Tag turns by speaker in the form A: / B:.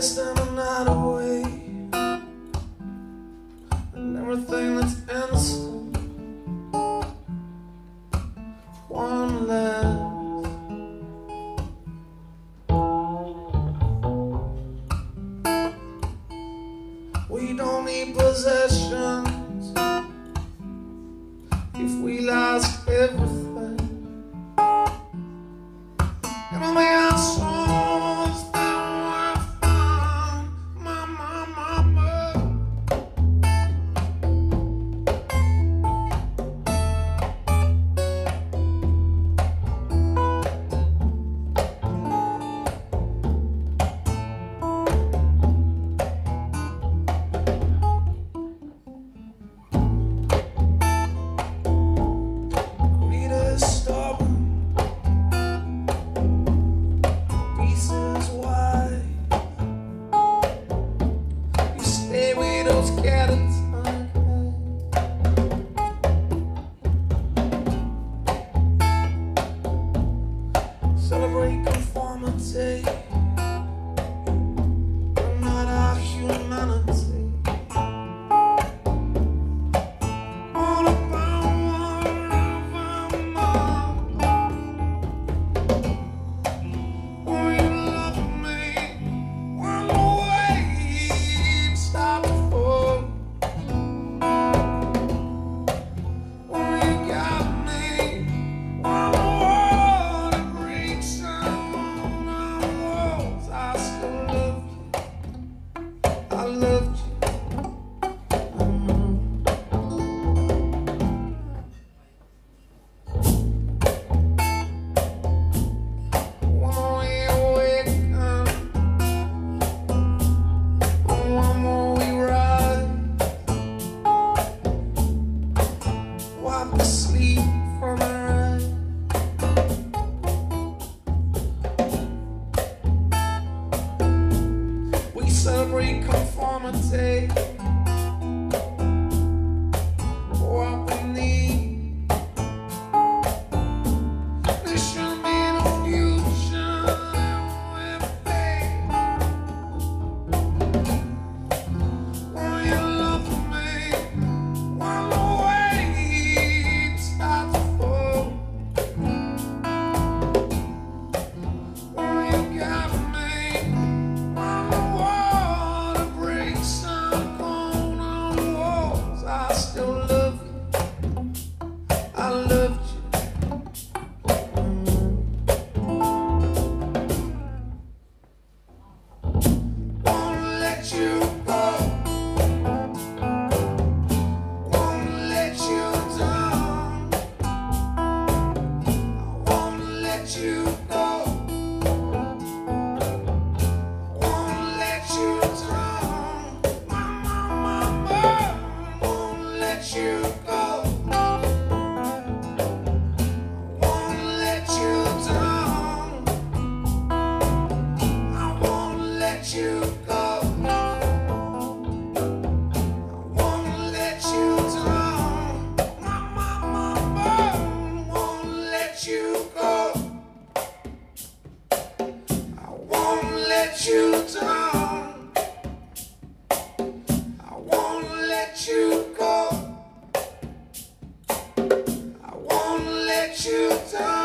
A: less than a night away. And everything that's innocent, one left. We don't need possessions if we lost everything. celebrate conformity. you. won't let you down. I won't let you go. I won't let you down.